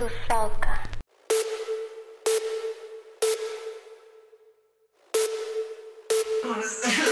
Rusalka. Rusalka.